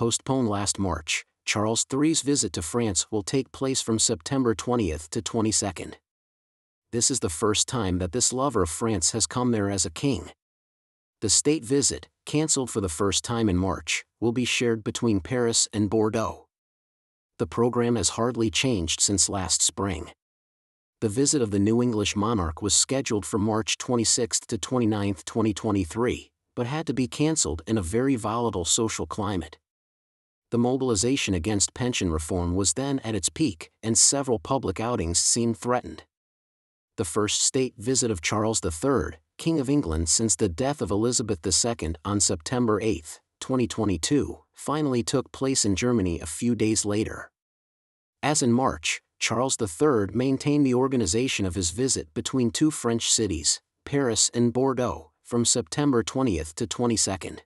postponed last March, Charles III's visit to France will take place from September 20th to 22nd. This is the first time that this lover of France has come there as a king. The state visit, cancelled for the first time in March, will be shared between Paris and Bordeaux. The program has hardly changed since last spring. The visit of the new English monarch was scheduled for March 26 to 29, 2023, but had to be cancelled in a very volatile social climate. The mobilization against pension reform was then at its peak, and several public outings seemed threatened. The first state visit of Charles III, King of England since the death of Elizabeth II on September 8, 2022, finally took place in Germany a few days later. As in March, Charles III maintained the organization of his visit between two French cities, Paris and Bordeaux, from September 20th to 22nd.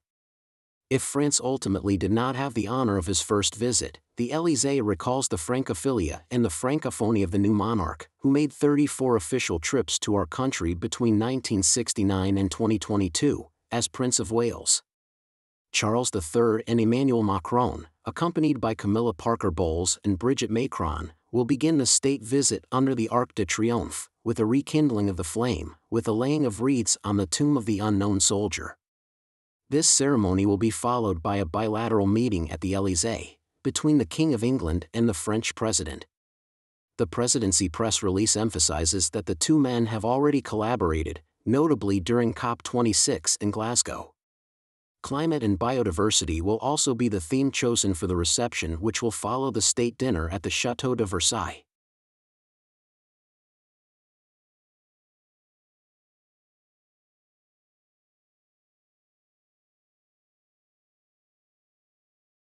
If France ultimately did not have the honor of his first visit, the Élysée recalls the Francophilia and the Francophonie of the new monarch, who made 34 official trips to our country between 1969 and 2022, as Prince of Wales. Charles III and Emmanuel Macron, accompanied by Camilla Parker Bowles and Brigitte Macron, will begin the state visit under the Arc de Triomphe, with a rekindling of the flame, with a laying of wreaths on the tomb of the unknown soldier. This ceremony will be followed by a bilateral meeting at the Elysee between the King of England and the French President. The presidency press release emphasizes that the two men have already collaborated, notably during COP26 in Glasgow. Climate and biodiversity will also be the theme chosen for the reception which will follow the state dinner at the Chateau de Versailles.